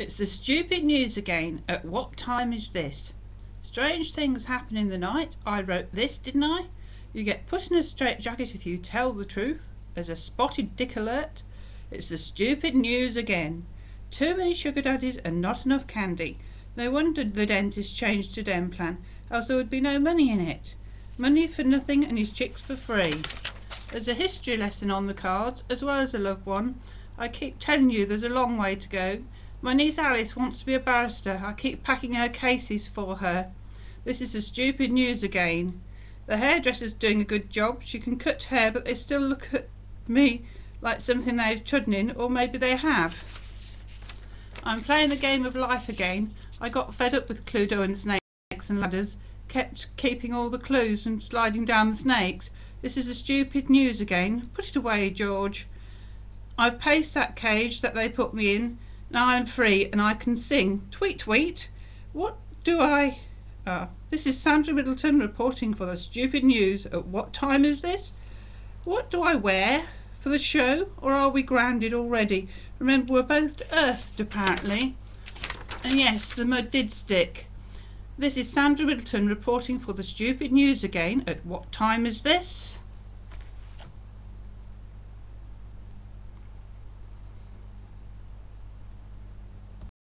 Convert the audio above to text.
It's the stupid news again. At what time is this? Strange things happen in the night. I wrote this, didn't I? You get put in a straitjacket if you tell the truth. There's a spotted dick alert. It's the stupid news again. Too many sugar daddies and not enough candy. No wonder the dentist changed to Denplan, else there would be no money in it. Money for nothing and his chicks for free. There's a history lesson on the cards, as well as a love one. I keep telling you there's a long way to go. My niece Alice wants to be a barrister. I keep packing her cases for her. This is the stupid news again. The hairdresser's doing a good job. She can cut hair, but they still look at me like something they've trodden in, or maybe they have. I'm playing the game of life again. I got fed up with Cluedo and snakes and ladders, kept keeping all the clues and sliding down the snakes. This is the stupid news again. Put it away, George. I've paced that cage that they put me in. Now I'm free and I can sing. Tweet, tweet. What do I... Ah, this is Sandra Middleton reporting for the stupid news. At what time is this? What do I wear? For the show? Or are we grounded already? Remember, we're both earthed, apparently. And yes, the mud did stick. This is Sandra Middleton reporting for the stupid news again. At what time is this?